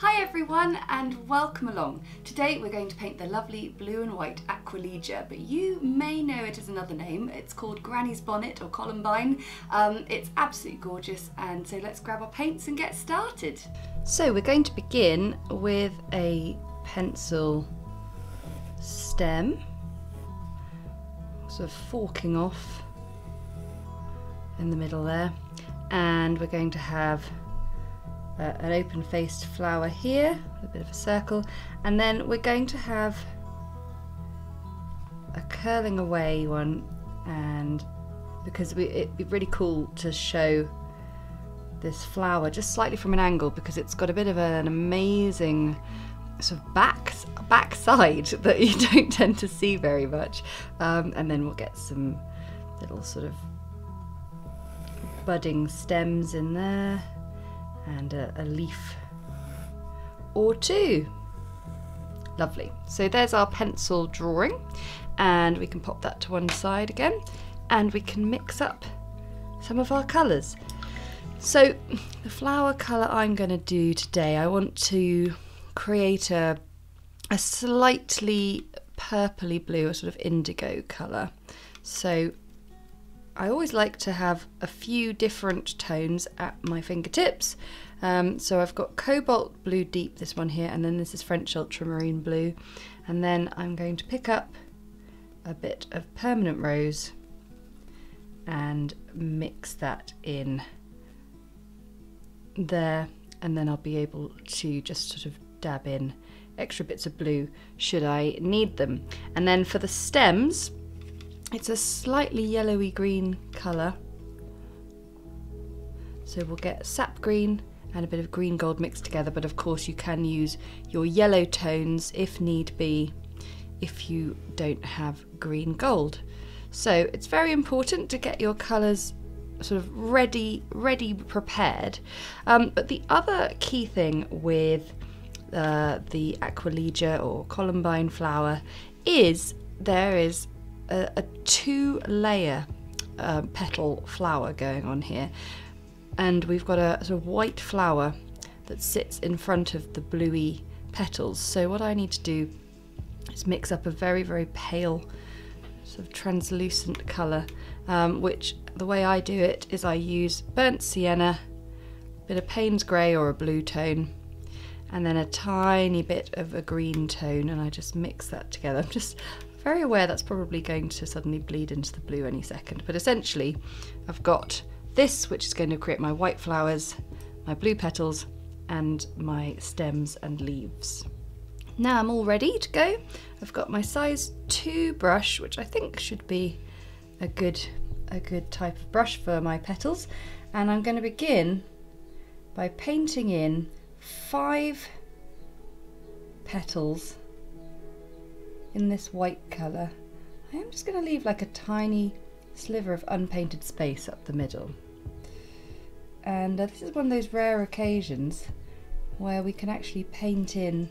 Hi everyone and welcome along. Today we're going to paint the lovely blue and white Aquilegia, but you may know it as another name. It's called Granny's Bonnet or Columbine. Um, it's absolutely gorgeous and so let's grab our paints and get started. So we're going to begin with a pencil stem, sort of forking off in the middle there and we're going to have uh, an open faced flower here, a bit of a circle, and then we're going to have a curling away one, and because we, it'd be really cool to show this flower just slightly from an angle because it's got a bit of an amazing sort of back backside that you don't tend to see very much, um, and then we'll get some little sort of budding stems in there and a, a leaf or two. Lovely. So there's our pencil drawing and we can pop that to one side again and we can mix up some of our colours. So the flower colour I'm going to do today, I want to create a, a slightly purpley blue, a sort of indigo colour. So I always like to have a few different tones at my fingertips. Um, so I've got Cobalt Blue Deep, this one here, and then this is French Ultramarine Blue. And then I'm going to pick up a bit of Permanent Rose and mix that in there. And then I'll be able to just sort of dab in extra bits of blue should I need them. And then for the stems, it's a slightly yellowy green colour. So we'll get sap green and a bit of green gold mixed together, but of course you can use your yellow tones if need be if you don't have green gold. So it's very important to get your colours sort of ready, ready prepared. Um, but the other key thing with uh, the Aquilegia or Columbine flower is there is a, a two layer um, petal flower going on here and we've got a sort of white flower that sits in front of the bluey petals so what I need to do is mix up a very very pale sort of translucent colour um, which the way I do it is I use burnt sienna a bit of Payne's grey or a blue tone and then a tiny bit of a green tone and I just mix that together. I'm just very aware that's probably going to suddenly bleed into the blue any second, but essentially I've got this, which is going to create my white flowers, my blue petals, and my stems and leaves. Now I'm all ready to go. I've got my size 2 brush, which I think should be a good, a good type of brush for my petals, and I'm going to begin by painting in five petals in this white colour. I am just going to leave like a tiny sliver of unpainted space up the middle. And uh, this is one of those rare occasions where we can actually paint in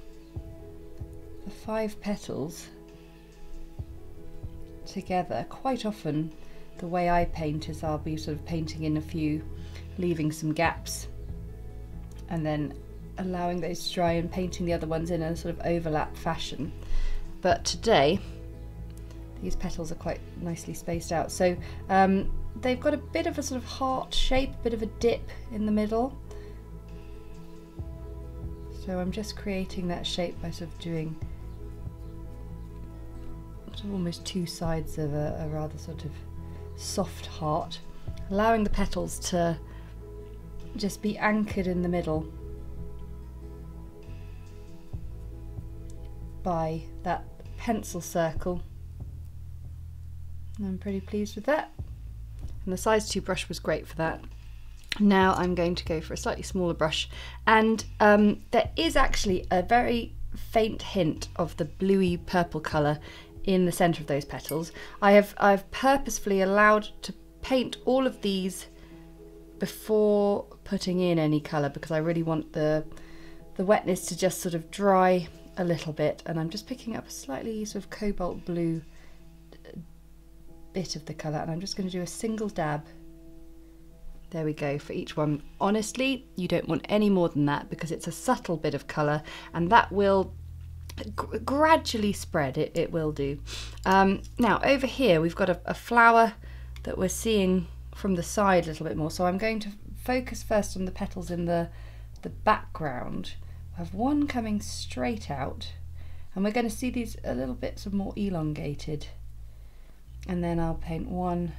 the five petals together. Quite often the way I paint is I'll be sort of painting in a few, leaving some gaps and then allowing those to dry and painting the other ones in a sort of overlap fashion but today these petals are quite nicely spaced out. So um, they've got a bit of a sort of heart shape, a bit of a dip in the middle. So I'm just creating that shape by sort of doing sort of almost two sides of a, a rather sort of soft heart, allowing the petals to just be anchored in the middle by that pencil circle. I'm pretty pleased with that. And the size 2 brush was great for that. Now I'm going to go for a slightly smaller brush and um, there is actually a very faint hint of the bluey purple colour in the centre of those petals. I have I've purposefully allowed to paint all of these before putting in any colour because I really want the the wetness to just sort of dry a little bit and I'm just picking up a slightly sort of cobalt blue bit of the colour and I'm just going to do a single dab There we go for each one. Honestly, you don't want any more than that because it's a subtle bit of colour and that will gradually spread, it, it will do. Um, now over here we've got a, a flower that we're seeing from the side a little bit more. So I'm going to focus first on the petals in the, the background. Have one coming straight out and we're going to see these a little bit more elongated and then I'll paint one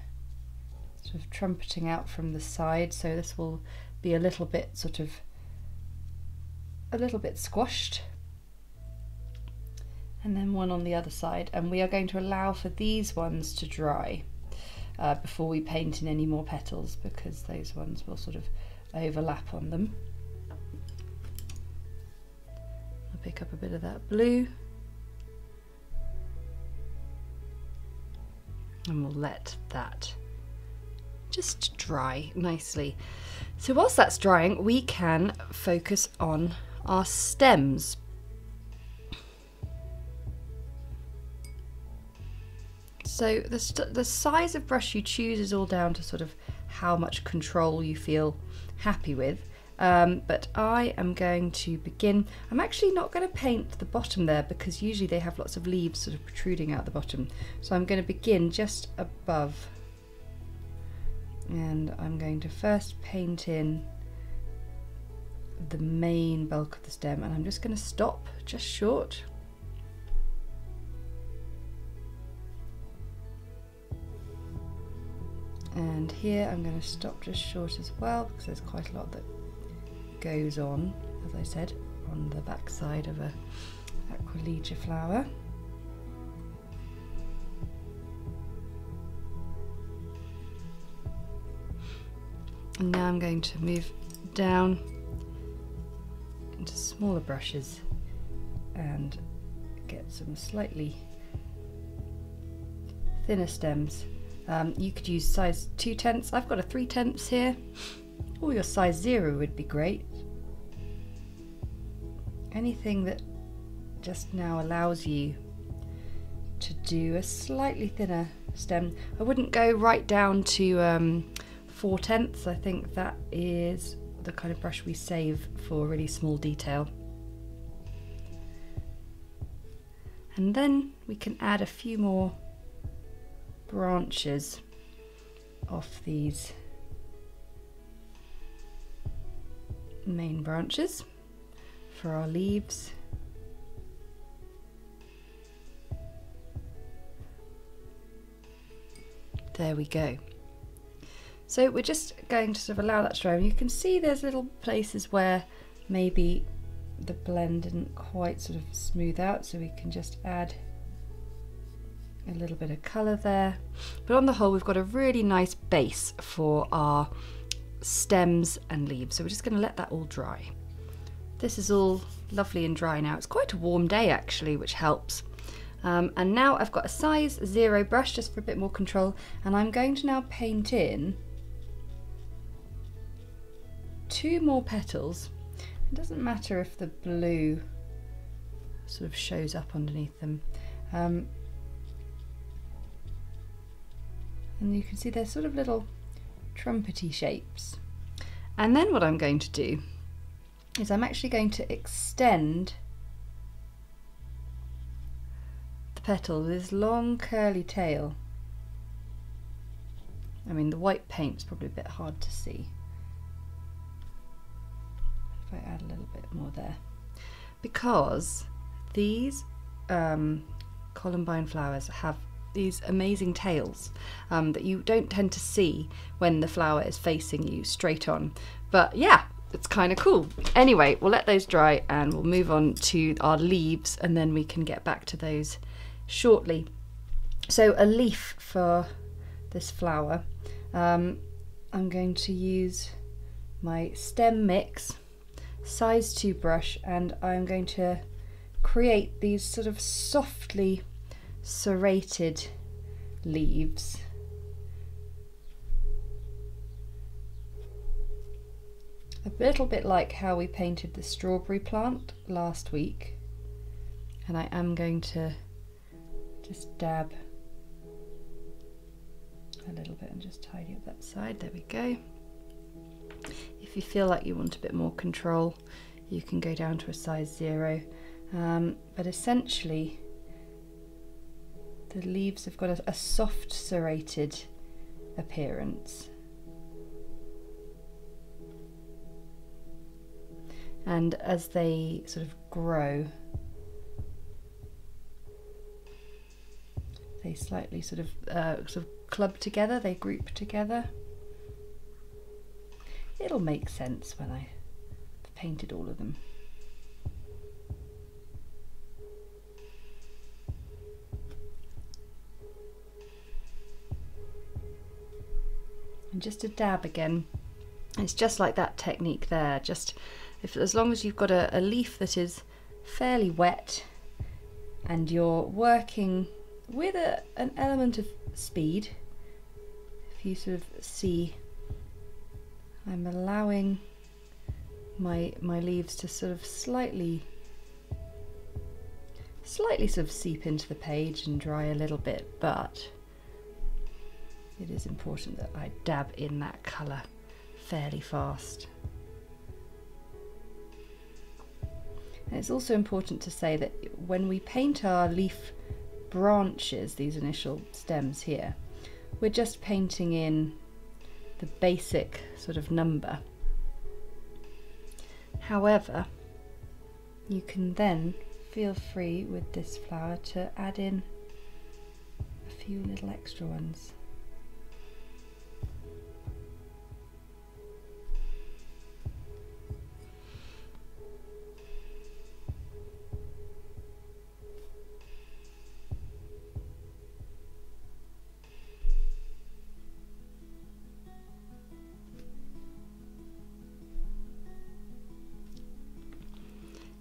sort of trumpeting out from the side so this will be a little bit sort of a little bit squashed and then one on the other side and we are going to allow for these ones to dry uh, before we paint in any more petals because those ones will sort of overlap on them. Pick up a bit of that blue and we'll let that just dry nicely. So whilst that's drying we can focus on our stems So the, the size of brush you choose is all down to sort of how much control you feel happy with. Um, but I am going to begin. I'm actually not going to paint the bottom there because usually they have lots of leaves sort of protruding out the bottom. So I'm going to begin just above and I'm going to first paint in the main bulk of the stem and I'm just going to stop just short and here I'm going to stop just short as well because there's quite a lot that goes on as I said on the back side of a Aquilegia flower and now I'm going to move down into smaller brushes and get some slightly thinner stems um, you could use size 2 tenths. I've got a 3 tenths here. Or your size 0 would be great. Anything that just now allows you to do a slightly thinner stem. I wouldn't go right down to um, 4 tenths. I think that is the kind of brush we save for really small detail. And then we can add a few more branches off these main branches for our leaves. There we go. So we're just going to sort of allow that to dry. And you can see there's little places where maybe the blend didn't quite sort of smooth out so we can just add a little bit of colour there. But on the whole, we've got a really nice base for our stems and leaves. So we're just going to let that all dry. This is all lovely and dry now. It's quite a warm day actually, which helps. Um, and now I've got a size zero brush just for a bit more control. And I'm going to now paint in two more petals. It doesn't matter if the blue sort of shows up underneath them. Um, and you can see they're sort of little trumpety shapes. And then what I'm going to do is I'm actually going to extend the petal with this long curly tail. I mean the white paint's probably a bit hard to see. If I add a little bit more there. Because these um, columbine flowers have these amazing tails um, that you don't tend to see when the flower is facing you straight on. But yeah, it's kind of cool. Anyway, we'll let those dry and we'll move on to our leaves and then we can get back to those shortly. So a leaf for this flower. Um, I'm going to use my stem mix size 2 brush and I'm going to create these sort of softly serrated leaves. A little bit like how we painted the strawberry plant last week. And I am going to just dab a little bit and just tidy up that side. There we go. If you feel like you want a bit more control, you can go down to a size zero. Um, but essentially, the leaves have got a, a soft serrated appearance. And as they sort of grow, they slightly sort of uh, sort of club together, they group together. It'll make sense when I've painted all of them. And just a dab again. It's just like that technique there. Just if as long as you've got a, a leaf that is fairly wet and you're working with a, an element of speed, if you sort of see, I'm allowing my my leaves to sort of slightly slightly sort of seep into the page and dry a little bit, but it is important that I dab in that colour fairly fast. And it's also important to say that when we paint our leaf branches, these initial stems here, we're just painting in the basic sort of number. However, you can then feel free with this flower to add in a few little extra ones.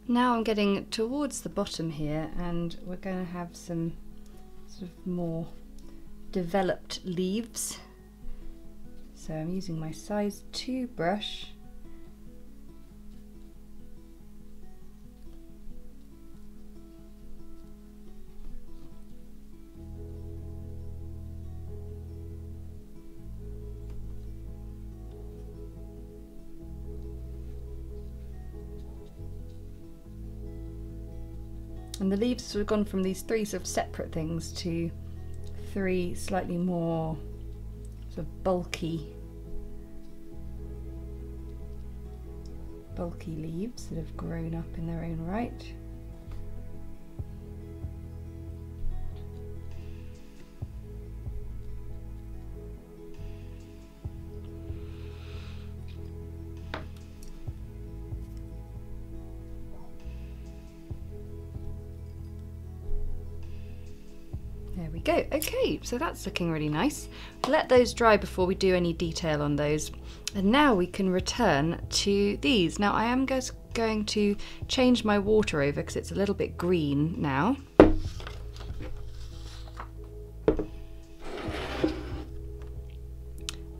Now I'm getting towards the bottom here and we're going to have some sort of more developed leaves. So I'm using my size 2 brush And the leaves have gone from these three sort of separate things to three slightly more sort of bulky bulky leaves that have grown up in their own right. So that's looking really nice. Let those dry before we do any detail on those. And now we can return to these. Now I am going to change my water over because it's a little bit green now.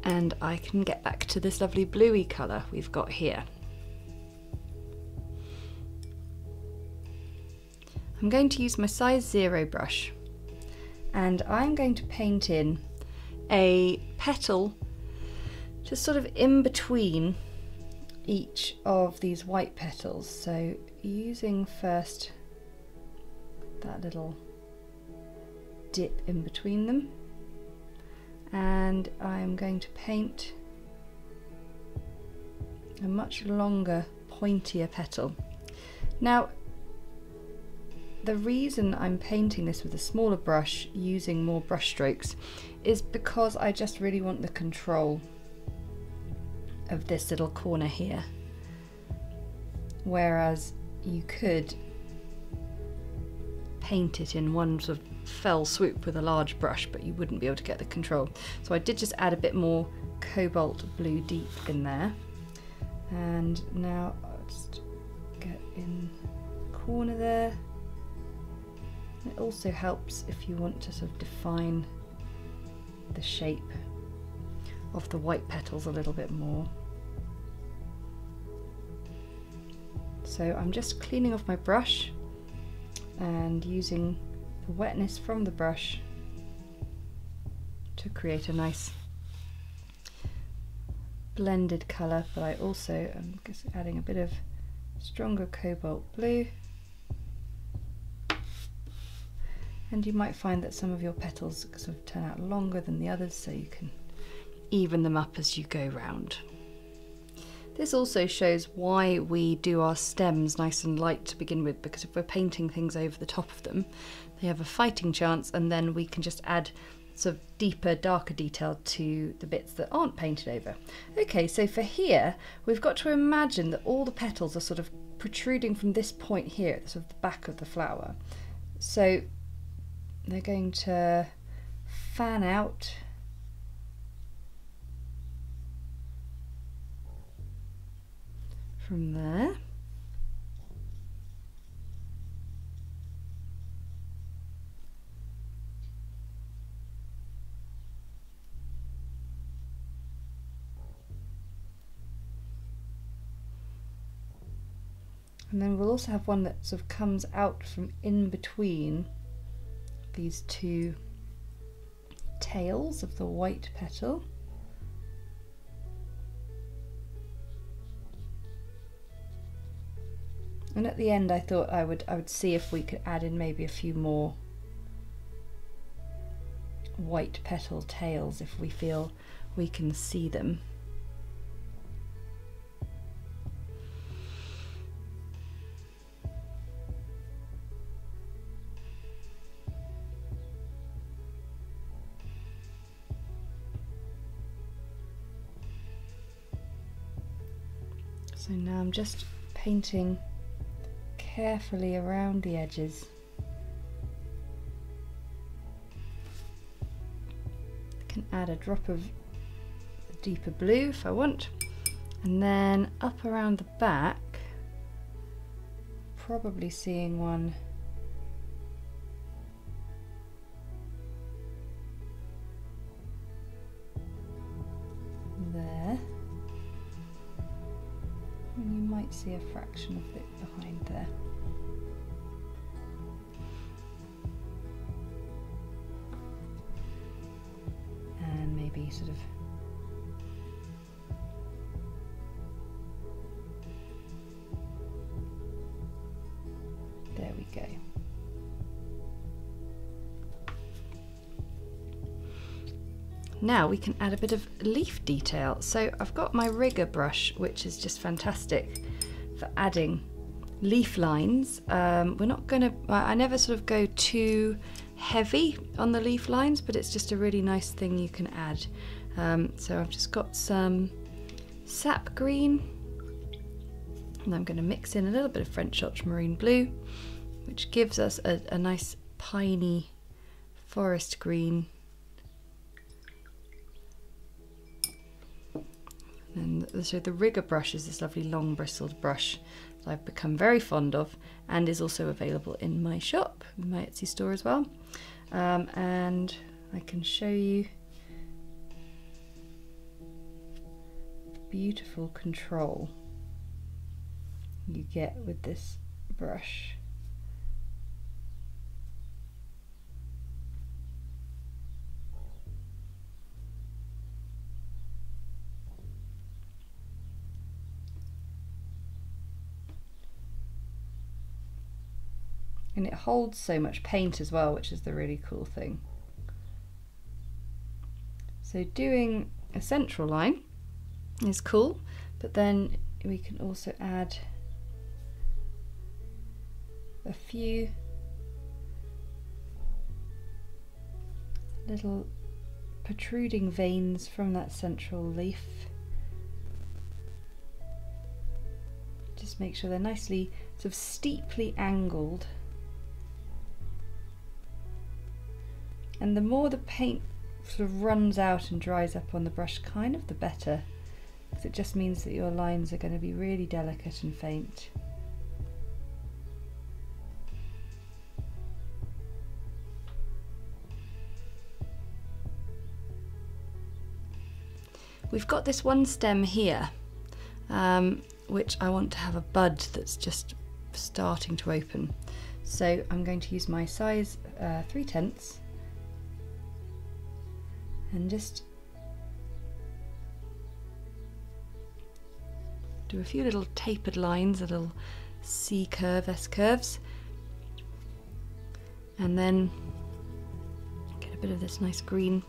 And I can get back to this lovely bluey colour we've got here. I'm going to use my size zero brush and I'm going to paint in a petal just sort of in between each of these white petals. So using first that little dip in between them and I'm going to paint a much longer pointier petal. Now the reason I'm painting this with a smaller brush using more brush strokes is because I just really want the control of this little corner here. Whereas you could paint it in one sort of fell swoop with a large brush but you wouldn't be able to get the control. So I did just add a bit more cobalt blue deep in there. And now I'll just get in the corner there it also helps if you want to sort of define the shape of the white petals a little bit more. So I'm just cleaning off my brush and using the wetness from the brush to create a nice blended colour, but I also am just adding a bit of stronger cobalt blue. And you might find that some of your petals sort of turn out longer than the others, so you can even them up as you go round. This also shows why we do our stems nice and light to begin with, because if we're painting things over the top of them, they have a fighting chance, and then we can just add sort of deeper, darker detail to the bits that aren't painted over. Okay, so for here, we've got to imagine that all the petals are sort of protruding from this point here, sort of the back of the flower. So they're going to fan out from there. And then we'll also have one that sort of comes out from in between these two tails of the white petal. And at the end I thought I would I would see if we could add in maybe a few more white petal tails if we feel we can see them. So now I'm just painting carefully around the edges. I can add a drop of deeper blue if I want. And then up around the back, probably seeing one Now we can add a bit of leaf detail. So I've got my rigger brush, which is just fantastic for adding leaf lines. Um, we're not to, I never sort of go too heavy on the leaf lines, but it's just a really nice thing you can add. Um, so I've just got some sap green, and I'm going to mix in a little bit of French ultramarine blue, which gives us a, a nice piney forest green And so the rigger brush is this lovely long bristled brush that I've become very fond of and is also available in my shop, my Etsy store as well. Um, and I can show you beautiful control you get with this brush. Holds so much paint as well which is the really cool thing. So doing a central line is cool but then we can also add a few little protruding veins from that central leaf. Just make sure they're nicely sort of steeply angled and the more the paint sort of runs out and dries up on the brush kind of the better. Because it just means that your lines are going to be really delicate and faint. We've got this one stem here um, which I want to have a bud that's just starting to open. So I'm going to use my size uh, 3 tenths and just do a few little tapered lines, a little C curve, S curves. And then get a bit of this nice green.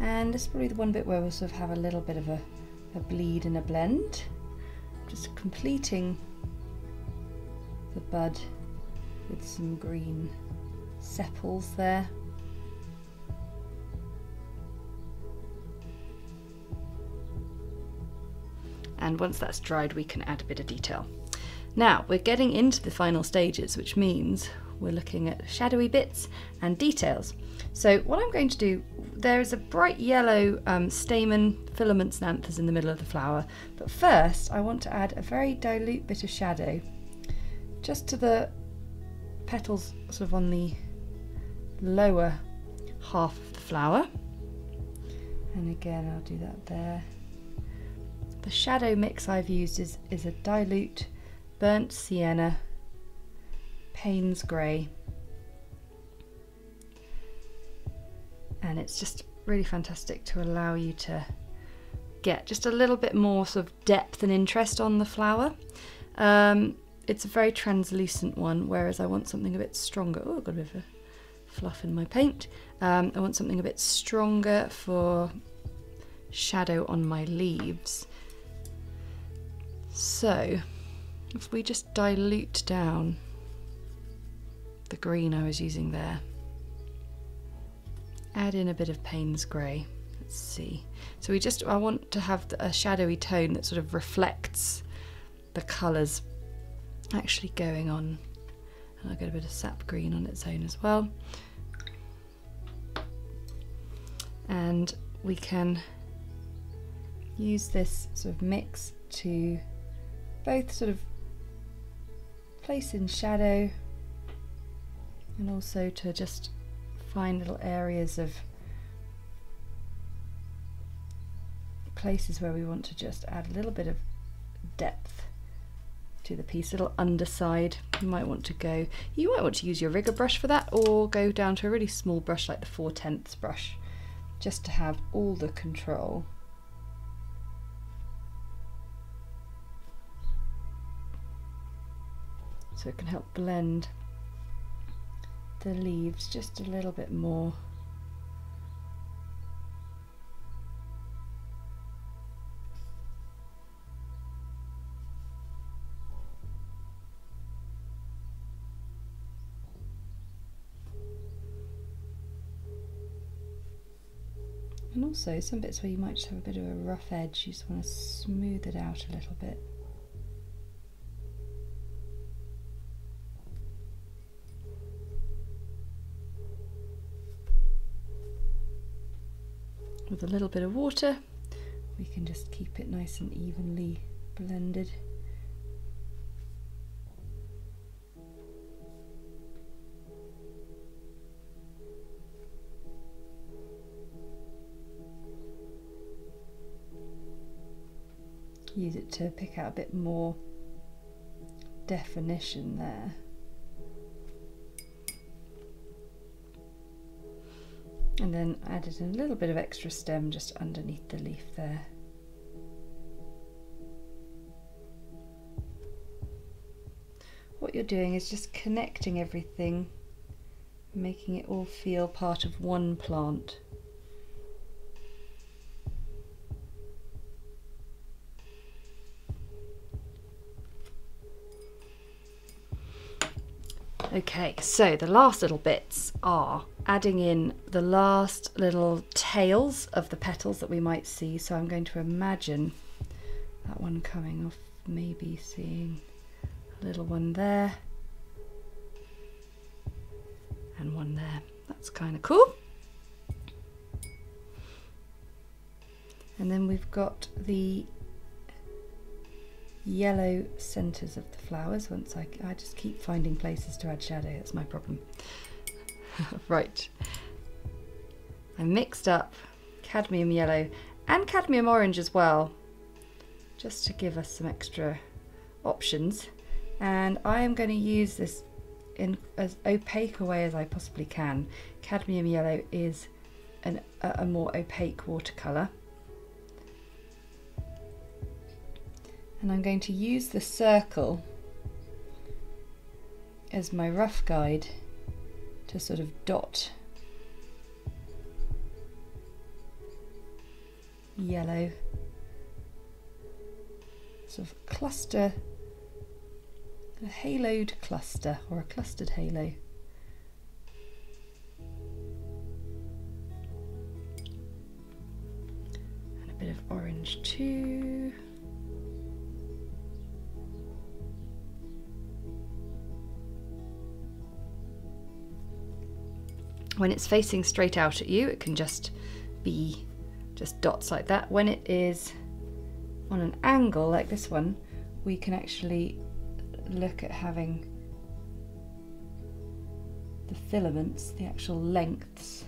And this is probably the one bit where we'll sort of have a little bit of a, a bleed and a blend. Just completing the bud with some green sepals there. And once that's dried, we can add a bit of detail. Now we're getting into the final stages, which means we're looking at shadowy bits and details. So what I'm going to do, there is a bright yellow um, stamen filament anthers in the middle of the flower, but first I want to add a very dilute bit of shadow just to the petals sort of on the lower half of the flower. And again, I'll do that there. The shadow mix I've used is, is a dilute burnt sienna, Payne's grey, and it's just really fantastic to allow you to get just a little bit more sort of depth and interest on the flower. Um, it's a very translucent one, whereas I want something a bit stronger. Oh, I've got a bit of a fluff in my paint. Um, I want something a bit stronger for shadow on my leaves. So, if we just dilute down the green I was using there, add in a bit of Payne's grey. Let's see. So we just, I want to have a shadowy tone that sort of reflects the colours actually going on. And I'll get a bit of sap green on its own as well. And we can use this sort of mix to both sort of place in shadow and also to just find little areas of places where we want to just add a little bit of depth to the piece, a little underside. You might want to go, you might want to use your rigger brush for that or go down to a really small brush like the 4 tenths brush just to have all the control. So it can help blend the leaves just a little bit more. And also some bits where you might just have a bit of a rough edge, you just want to smooth it out a little bit. With a little bit of water. We can just keep it nice and evenly blended. Use it to pick out a bit more definition there and then added a little bit of extra stem just underneath the leaf there. What you're doing is just connecting everything, making it all feel part of one plant. Okay, so the last little bits are adding in the last little tails of the petals that we might see. So I'm going to imagine that one coming off, maybe seeing a little one there and one there. That's kind of cool. And then we've got the yellow centres of the flowers. Once I, I just keep finding places to add shadow, that's my problem. right. I mixed up cadmium yellow and cadmium orange as well, just to give us some extra options. And I am going to use this in as opaque a way as I possibly can. Cadmium yellow is an, a, a more opaque watercolour. And I'm going to use the circle as my rough guide to sort of dot. Yellow. Sort of cluster. A haloed cluster or a clustered halo. And a bit of orange too when it's facing straight out at you it can just be just dots like that. When it is on an angle like this one we can actually look at having the filaments the actual lengths.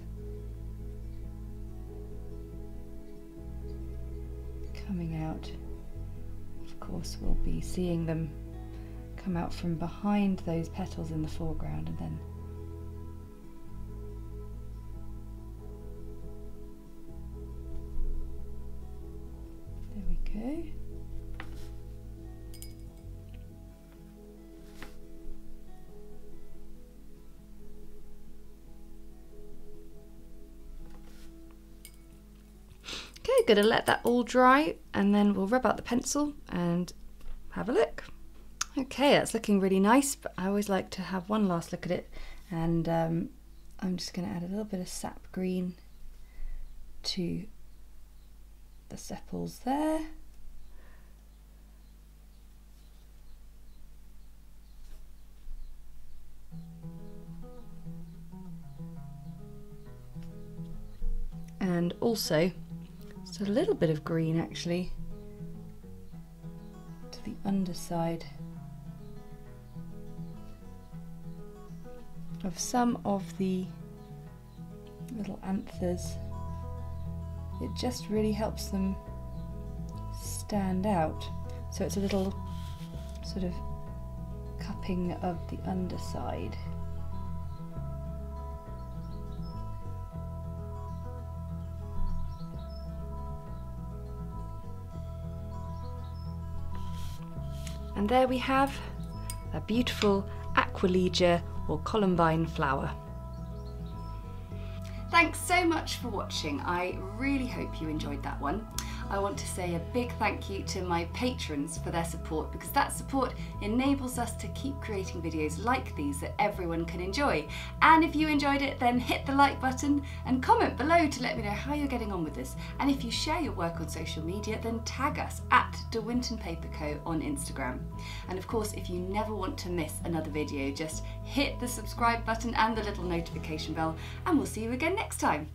Coming out of course we'll be seeing them come out from behind those petals in the foreground and then Okay, gonna let that all dry and then we'll rub out the pencil and have a look. Okay, that's looking really nice, but I always like to have one last look at it and um, I'm just gonna add a little bit of sap green to the sepals there. and also a little bit of green actually to the underside of some of the little anthers. It just really helps them stand out. So it's a little sort of cupping of the underside. And there we have a beautiful Aquilegia or columbine flower. Thanks so much for watching. I really hope you enjoyed that one. I want to say a big thank you to my patrons for their support because that support enables us to keep creating videos like these that everyone can enjoy. And if you enjoyed it, then hit the like button and comment below to let me know how you're getting on with this. And if you share your work on social media, then tag us at De Winton Paper Co on Instagram. And of course, if you never want to miss another video, just hit the subscribe button and the little notification bell, and we'll see you again next time.